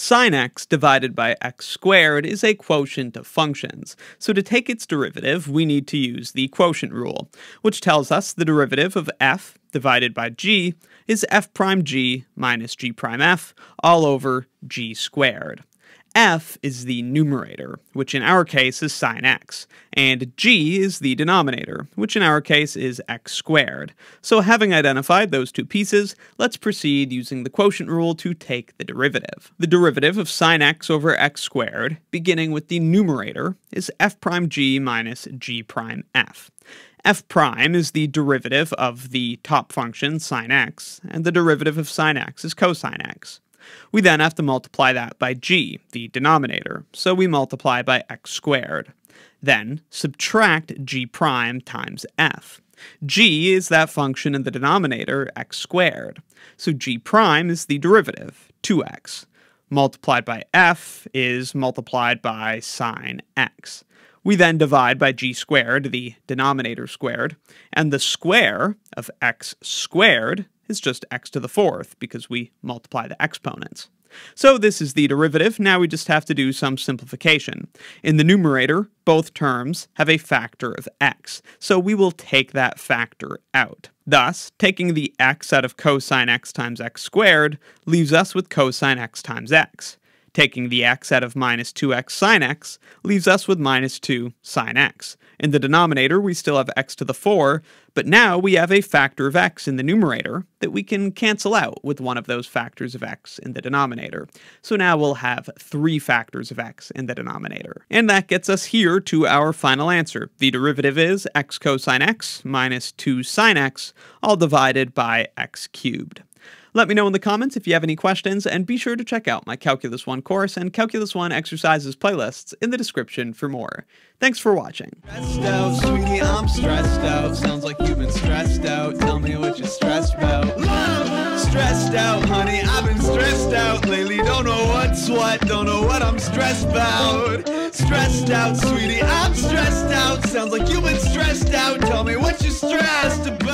Sine x divided by x squared is a quotient of functions, so to take its derivative, we need to use the quotient rule, which tells us the derivative of f divided by g is f prime g minus g prime f all over g squared f is the numerator, which in our case is sine x, and g is the denominator, which in our case is x squared. So having identified those two pieces, let's proceed using the quotient rule to take the derivative. The derivative of sine x over x squared, beginning with the numerator, is f prime g minus g prime f f prime is the derivative of the top function sine x, and the derivative of sine x is cosine x. We then have to multiply that by g, the denominator, so we multiply by x squared. Then subtract g prime times f. g is that function in the denominator, x squared. So g prime is the derivative, 2x. Multiplied by f is multiplied by sine x. We then divide by g squared, the denominator squared, and the square of x squared is just x to the fourth because we multiply the exponents. So this is the derivative, now we just have to do some simplification. In the numerator, both terms have a factor of x, so we will take that factor out. Thus, taking the x out of cosine x times x squared leaves us with cosine x times x. Taking the x out of minus 2x sine x leaves us with minus 2 sine x. In the denominator, we still have x to the 4, but now we have a factor of x in the numerator that we can cancel out with one of those factors of x in the denominator. So now we'll have three factors of x in the denominator. And that gets us here to our final answer. The derivative is x cosine x minus 2 sine x, all divided by x cubed. Let me know in the comments if you have any questions, and be sure to check out my Calculus 1 course and Calculus 1 exercises playlists in the description for more. Thanks for watching. Stressed out, sweetie, I'm stressed out. Sounds like you've been stressed out. Tell me what you're stressed about. Stressed out, honey, I've been stressed out lately. Don't know what's what, don't know what I'm stressed about. Stressed out, sweetie, I'm stressed out. Sounds like you've been stressed out. Tell me what you're stressed about.